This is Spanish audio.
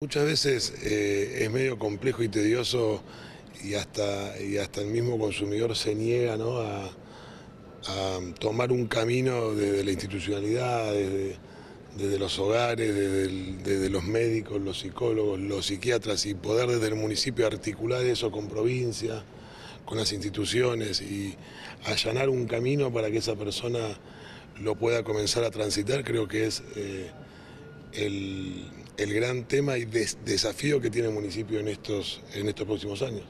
Muchas veces eh, es medio complejo y tedioso y hasta, y hasta el mismo consumidor se niega ¿no? a, tomar un camino desde la institucionalidad, desde, los hogares, desde los médicos, los psicólogos, los psiquiatras y poder desde el municipio articular eso con provincia, con las instituciones y allanar un camino para que esa persona lo pueda comenzar a transitar, creo que es eh, el, el gran tema y des- desafío que tiene el municipio en estos, en estos próximos años.